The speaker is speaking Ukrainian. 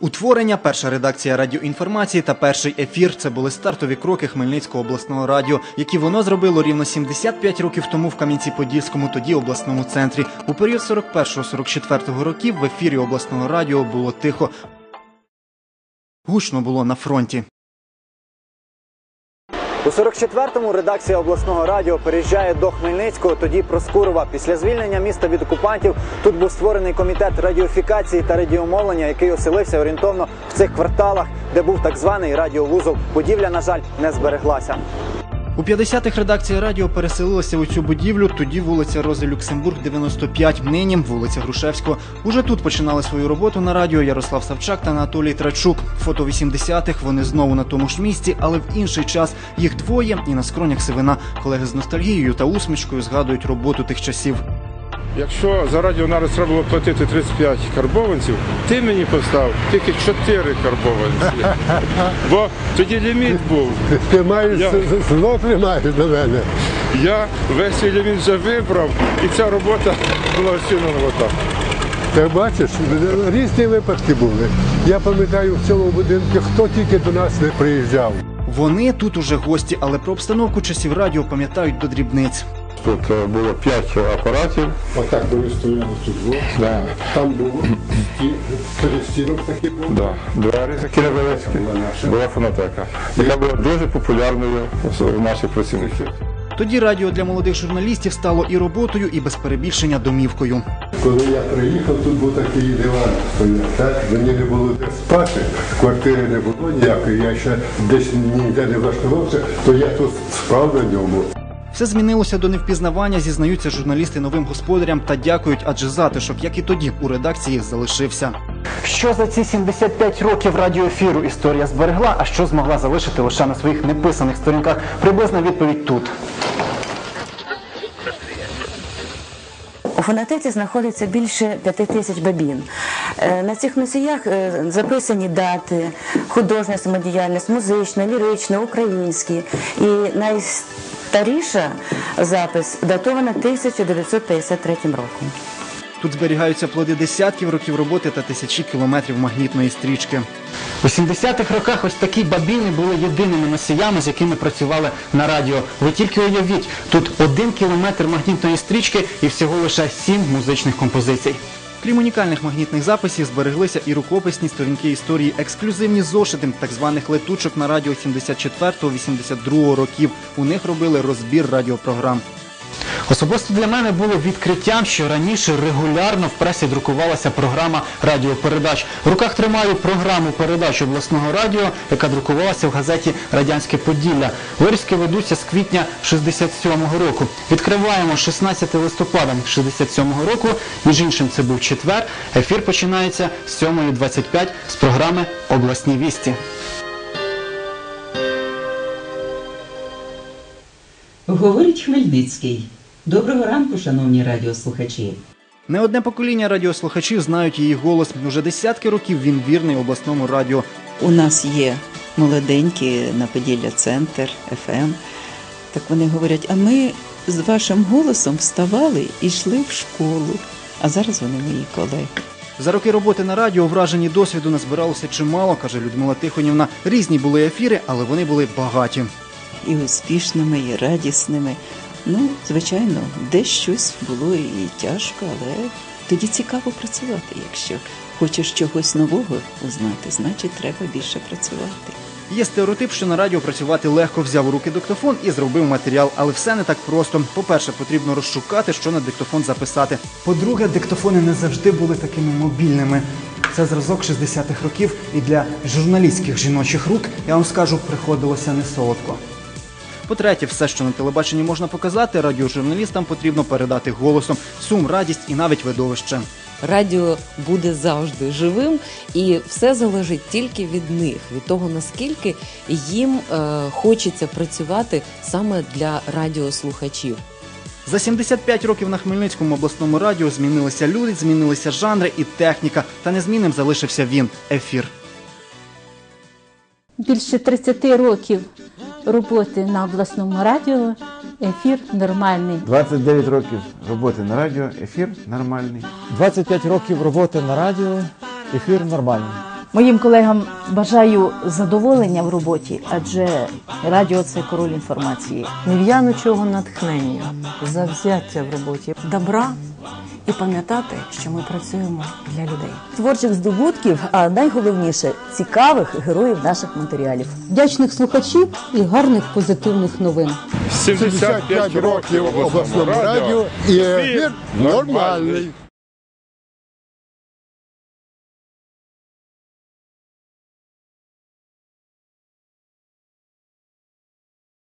Утворення, перша редакція радіоінформації та перший ефір це були стартові кроки Хмельницького обласного радіо, які воно зробило рівно 75 років тому в Кам'янці-Подільському, тоді обласному центрі. У період 41-44 років в ефірі обласного радіо було тихо. Гучно було на фронті. У 44-му редакція обласного радіо переїжджає до Хмельницького, тоді Проскурова. Після звільнення міста від окупантів тут був створений комітет радіофікації та радіомовлення, який оселився орієнтовно в цих кварталах, де був так званий радіовузол. Будівля, на жаль, не збереглася. У 50-х редакція радіо переселилася у цю будівлю. Тоді вулиця Рози Люксембург, 95, нині вулиця Грушевського. Уже тут починали свою роботу на радіо Ярослав Савчак та Анатолій Трачук. Фото 80-х вони знову на тому ж місці, але в інший час їх двоє і на скронях сивина. Колеги з ностальгією та усмішкою згадують роботу тих часів. Якщо за радіонарис треба було платити 35 карбованців, ти мені постав тільки 4 карбованці. Бо тоді ліміт був. Ти маєш Я- зло тримаєш на мене. Я весь цей ліміт вже вибрав, і ця робота була оцінена отак. Ти бачиш, різні випадки були. Я пам'ятаю в цьому будинку, хто тільки до нас не приїжджав. Вони тут уже гості, але про обстановку часів радіо пам'ятають до дрібниць. Тут е, було п'ять апаратів. Отак були стояли тут. Да, Там був перестінок такий був. да. Двері такі невеличкі. Була фонотека, яка була дуже популярною у наших працівників. Тоді радіо для молодих журналістів стало і роботою, і без перебільшення домівкою. Коли я приїхав, тут був такий диван стояв. Так? Мені не було де спати, квартири не було ніякої, я ще десь ніде не влаштувався, то я тут спав на ньому. Все змінилося до невпізнавання, зізнаються журналісти новим господарям та дякують, адже затишок, як і тоді, у редакції залишився. Що за ці 75 років радіоефіру історія зберегла, а що змогла залишити лише на своїх неписаних сторінках? Приблизна відповідь тут. У фонотеці знаходиться більше п'яти тисяч бабін. Е, На цих носіях е, записані дати, художня самодіяльність, музична, лірична, українські. І найстаріша запис датована 1953 роком. Тут зберігаються плоди десятків років роботи та тисячі кілометрів магнітної стрічки. У 70-х роках ось такі бабіни були єдиними носіями, з якими працювали на радіо. Ви тільки уявіть, тут один кілометр магнітної стрічки і всього лише сім музичних композицій. Крім унікальних магнітних записів, збереглися і рукописні сторінки історії, ексклюзивні зошити так званих летучок на радіо 74-82 років. У них робили розбір радіопрограм. Особисто для мене було відкриттям, що раніше регулярно в пресі друкувалася програма радіопередач. В руках тримаю програму передач обласного радіо, яка друкувалася в газеті Радянське Поділля. Вирізки ведуться з квітня 67-го року. Відкриваємо 16 листопада 67-го року. Між іншим, це був четвер. Ефір починається з 7.25 з програми Обласні вісті. Говорить Хмельницький. Доброго ранку, шановні радіослухачі. Не одне покоління радіослухачів знають її голос. Уже десятки років він вірний обласному радіо. У нас є молоденькі на Поділля Центр, ФМ. Так вони говорять, а ми з вашим голосом вставали і йшли в школу. А зараз вони мої колеги. За роки роботи на радіо вражені досвіду назбиралося чимало, каже Людмила Тихонівна. Різні були ефіри, але вони були багаті. І успішними, і радісними. Ну, звичайно, десь щось було і тяжко, але тоді цікаво працювати. Якщо хочеш чогось нового узнати, значить треба більше працювати. Є стереотип, що на радіо працювати легко взяв у руки диктофон і зробив матеріал, але все не так просто. По-перше, потрібно розшукати, що на диктофон записати. По-друге, диктофони не завжди були такими мобільними. Це зразок 60-х років, і для журналістських жіночих рук я вам скажу, приходилося не солодко. По-третє, все, що на телебаченні можна показати, радіожурналістам потрібно передати голосом сум, радість і навіть видовище. радіо буде завжди живим, і все залежить тільки від них, від того наскільки їм е, хочеться працювати саме для радіослухачів. За 75 років на Хмельницькому обласному радіо змінилися люди, змінилися жанри і техніка, та незмінним залишився він ефір. більше 30 років роботи на обласному радіо, ефір нормальний. 29 років роботи на радіо, ефір нормальний. 25 років роботи на радіо, ефір нормальний. Моїм колегам бажаю задоволення в роботі, адже радіо це король інформації. нев'янучого натхнення, завзяття в роботі, добра і пам'ятати, що ми працюємо для людей. Творчих здобутків, а найголовніше цікавих героїв наших матеріалів. Вдячних слухачів і гарних позитивних новин. 75 років обласному радіо і ефір ефір нормальний.